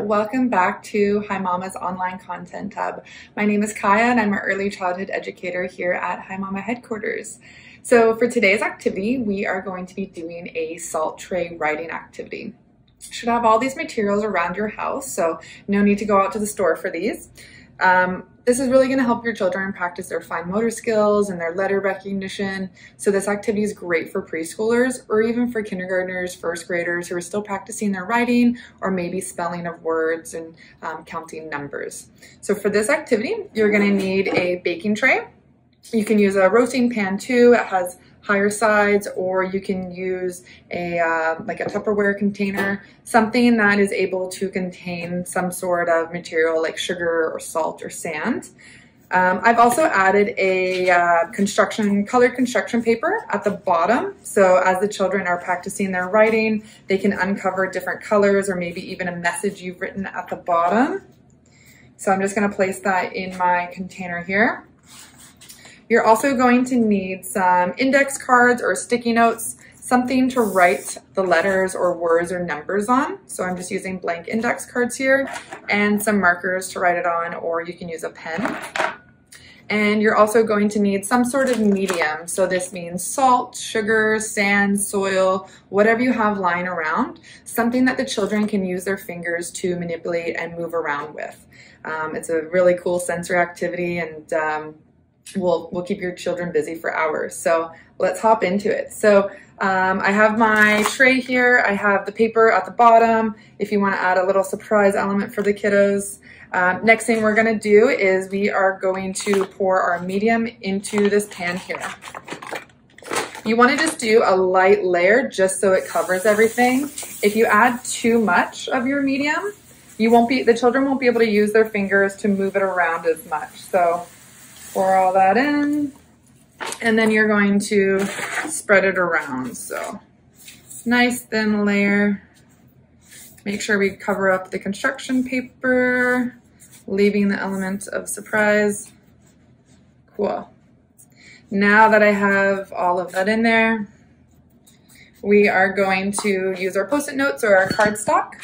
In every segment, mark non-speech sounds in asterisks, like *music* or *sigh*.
welcome back to HiMama's online content hub. My name is Kaya and I'm an early childhood educator here at HiMama headquarters. So for today's activity, we are going to be doing a salt tray writing activity. You should have all these materials around your house, so no need to go out to the store for these. Um, this is really going to help your children practice their fine motor skills and their letter recognition. So this activity is great for preschoolers or even for kindergartners, first graders who are still practicing their writing or maybe spelling of words and um, counting numbers. So for this activity, you're going to need a baking tray. You can use a roasting pan too. It has higher sides or you can use a uh, like a Tupperware container, something that is able to contain some sort of material like sugar or salt or sand. Um, I've also added a uh, construction, colored construction paper at the bottom. So as the children are practicing their writing, they can uncover different colors or maybe even a message you've written at the bottom. So I'm just gonna place that in my container here. You're also going to need some index cards or sticky notes, something to write the letters or words or numbers on. So I'm just using blank index cards here and some markers to write it on, or you can use a pen. And you're also going to need some sort of medium. So this means salt, sugar, sand, soil, whatever you have lying around, something that the children can use their fingers to manipulate and move around with. Um, it's a really cool sensory activity and um, will will keep your children busy for hours. So let's hop into it. So um, I have my tray here. I have the paper at the bottom if you want to add a little surprise element for the kiddos. Um, next thing we're going to do is we are going to pour our medium into this pan here. You want to just do a light layer just so it covers everything. If you add too much of your medium, you won't be, the children won't be able to use their fingers to move it around as much. So pour all that in, and then you're going to spread it around. So nice thin layer. Make sure we cover up the construction paper, leaving the element of surprise. Cool. Now that I have all of that in there, we are going to use our post-it notes or our cardstock,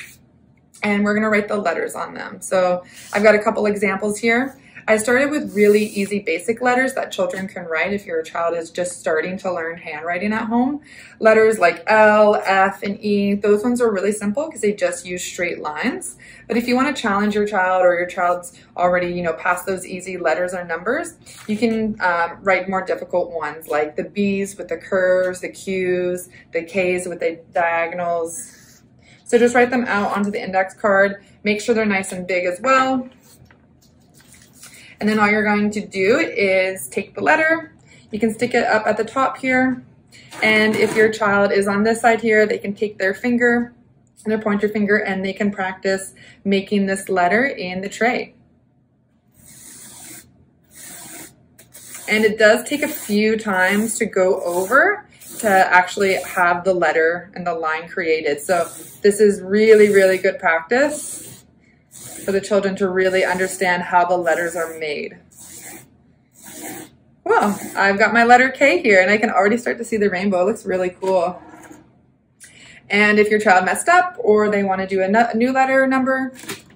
and we're gonna write the letters on them. So I've got a couple examples here. I started with really easy basic letters that children can write if your child is just starting to learn handwriting at home. Letters like L, F, and E, those ones are really simple because they just use straight lines. But if you want to challenge your child or your child's already, you know, past those easy letters or numbers, you can um, write more difficult ones like the B's with the curves, the Q's, the K's with the diagonals. So just write them out onto the index card. Make sure they're nice and big as well. And then all you're going to do is take the letter, you can stick it up at the top here. And if your child is on this side here, they can take their finger, their pointer finger, and they can practice making this letter in the tray. And it does take a few times to go over to actually have the letter and the line created. So this is really, really good practice for the children to really understand how the letters are made. Well, I've got my letter K here and I can already start to see the rainbow. It looks really cool. And if your child messed up or they want to do a new letter number,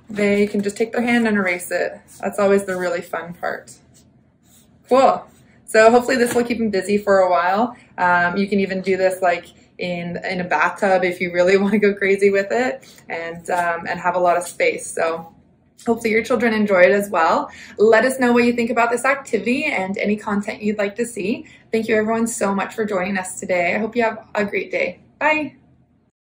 they can just take their hand and erase it. That's always the really fun part. Cool. So hopefully this will keep them busy for a while. Um, you can even do this like in in a bathtub if you really *laughs* want to go crazy with it and um, and have a lot of space. So Hopefully your children enjoy it as well. Let us know what you think about this activity and any content you'd like to see. Thank you everyone so much for joining us today. I hope you have a great day. Bye.